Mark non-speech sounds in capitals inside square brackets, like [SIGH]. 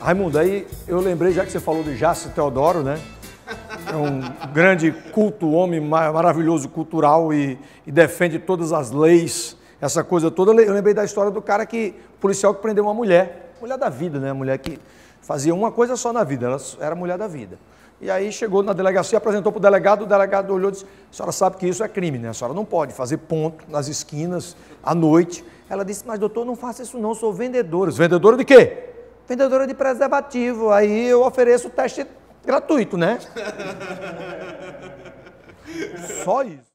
Raimundo, aí eu lembrei, já que você falou de Jace Teodoro, né? É um grande culto, homem maravilhoso, cultural e, e, defende todas as leis, essa coisa toda. Eu lembrei da história do cara que, policial que prendeu uma mulher, mulher da vida, né? Mulher que fazia uma coisa só na vida, ela era mulher da vida. E aí chegou na delegacia, apresentou para o delegado, o delegado olhou e disse, a senhora sabe que isso é crime, né? A senhora não pode fazer ponto nas esquinas à noite. Ela disse, mas doutor, não faça isso não, sou vendedora. Vendedora de quê? Vendedora de preservativo. Aí eu ofereço o teste gratuito, né? [LAUGHS] Só isso.